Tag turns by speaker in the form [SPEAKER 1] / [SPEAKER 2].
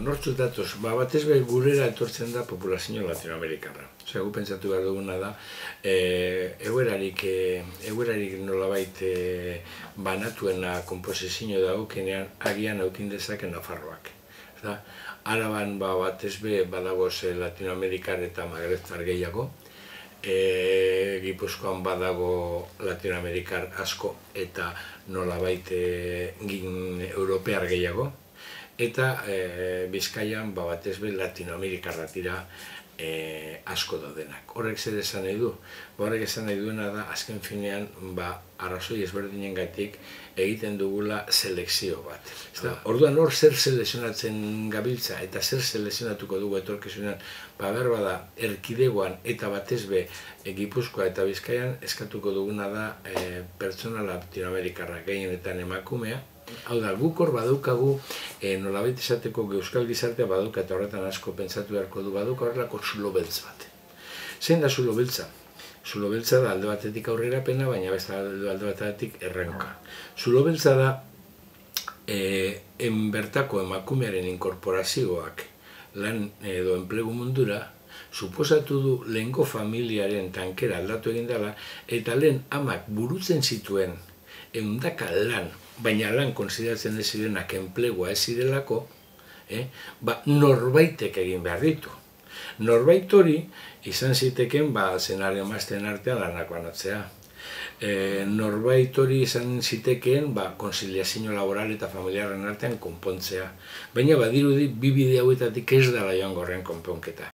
[SPEAKER 1] nortzu datoz, ba, batez be gurera etortzen da populazio latinoamerikarra. Osea, gu pentsatu behar duguna da, e, eguerarik, e, eguerarik nolabait e, banatuena komposizio dagokenean agian aukin dezaken Nafarroak. Da, araban ba, batez be badagoz e, latinoamerikar eta magrebtar gehiago, e, Gipuzkoan badago latinoamerikar asko eta nolabait e, gin europear gehiago, eta e, Bizkaian ba, batez be Latinoamerikarra dira e, asko daudenak. Horrek zer esan nahi du? Ba, horrek esan nahi duena da azken finean ba, arrazoi ezberdinen gaitik egiten dugula selekzio bat. Eta, orduan hor zer selekzionatzen gabiltza eta zer selekzionatuko dugu etorkizunean, ba berba da erkidegoan eta batez be e, Gipuzkoa eta Bizkaian eskatuko duguna da e, pertsona latinoamerikarra gehienetan emakumea, Hau da, guk hor badukagu, e, nolabait esateko euskal gizartea baduka eta horretan asko pentsatu beharko du baduka horrelako zulo beltz bat. Zein da zulo beltza? Zulo beltza da alde batetik aurrera pena, baina beste alde batetik errenka. Zulo beltza da, e, enbertako emakumearen inkorporazioak lan edo enplegu mundura, suposatu du lehenko familiaren tankera aldatu egin dela, eta lehen amak burutzen zituen eundaka lan baina lan konsideratzen ez zirenak enplegua ez zirelako, eh, ba, norbaitek egin behar ditu. Norbait hori izan ziteken ba, zenaren mazten artean lanak banatzea. E, norbait hori izan zitekeen ba, konsiliazio laboral eta familiaren artean konpontzea. Baina badirudi bi bide hauetatik ez dela joan gorren konponketa.